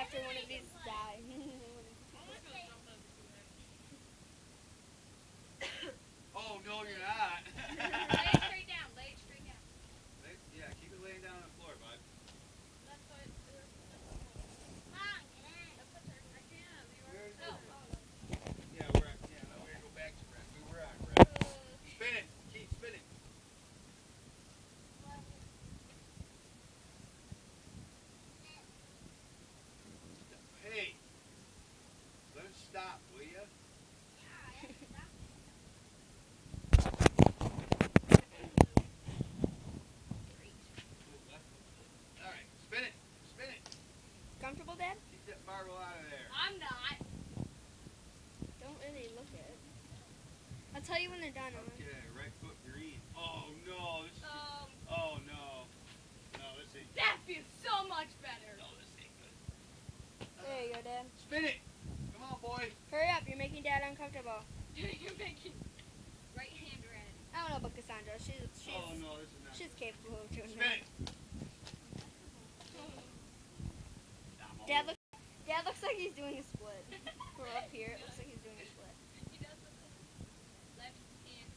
after one of these die. oh, no, you're not. tell you when they're done. Okay, right foot green. Oh no, this is, Um, oh no. No, this ain't that feels so much better. No, this ain't good. There you go, Dad. Spin it. Come on, boy. Hurry up, you're making Dad uncomfortable. You're making right hand red. I don't know about Cassandra. She's she's Oh no, this is not she's good. capable of doing Spin that. it. Dad looks Dad looks like he's doing a split. We're up here. It looks like he's doing a split. He does the left hand.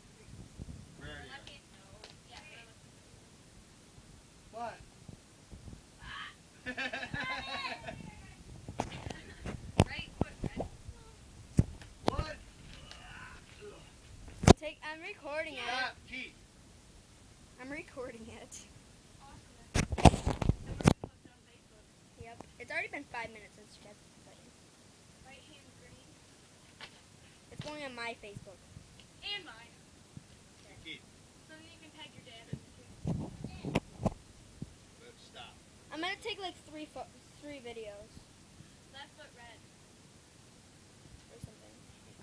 Where are Left you? hand. No. Yeah. What? Right foot red. what? Take I'm recording it. Stop, Keith. I'm recording it. Awesome. And we're gonna post it on Facebook. Yep. It's already been five minutes since Jeff started. Right hand green. It's going on my Facebook. And mine. Keith, So then you can tag your dad in it too. let it stop. I'm gonna take like three fo- three videos Left foot red.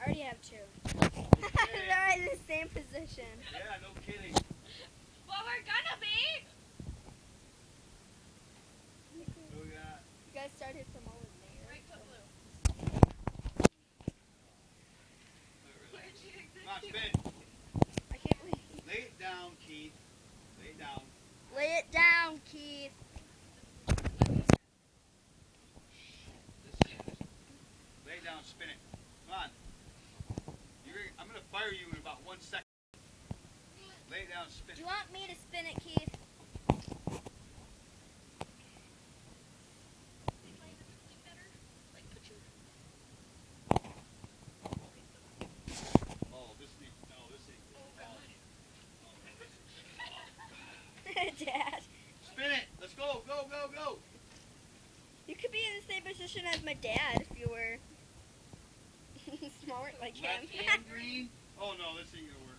Or something. I already have two. Okay. They're in the same position. Yeah, no kidding. Well, we're gonna be. Who got? You guys started from over there. Right foot blue. Come on, spin it. I can't believe. Lay it down, Keith. Lay it down. Lay it down, Keith. This is- Lay it down, spin it. Come on. You're, gonna- I'm gonna fire you in about one second. Lay it down, spin Do it. you want me to spin it, Keith? Oh, this needs, no, this ain't good. Oh, dad, Spin it. Let's go, go, go, go. you could be in the same position as my dad if you were smart like him. Left green. Oh no, this ain't gonna work.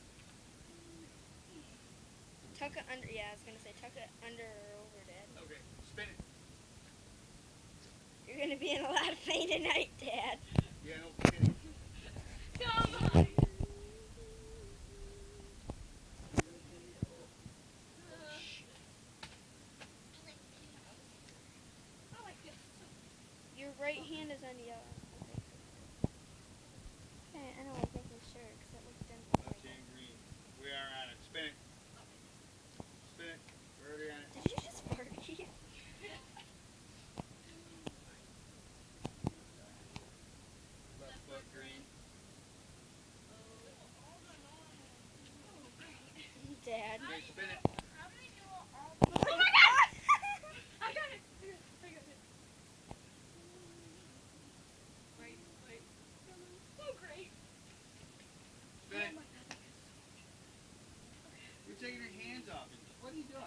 tuck it under. Yeah, I was gonna say tuck it under or over, Dad. Okay, spin it. You're gonna be in a lot of pain tonight, Dad. Yeah, no kidding. Come on. I like this. Your right hand is on the other. Okay, I know. I was making sure because it looks Left different. hand green. We are on it. Spin it. Spin it. We're already on it. Did you just fart? Left foot green. Dad. Okay, spin it. Oh my god! I got it. I got it. Right, right. So great. Spin it. Oh my god. You're taking your hands off. What are you doing?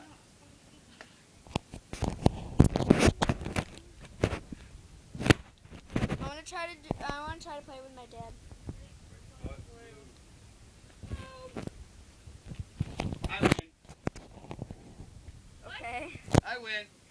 I want to try to. Do, I want to try to play with my dad. Foot blue.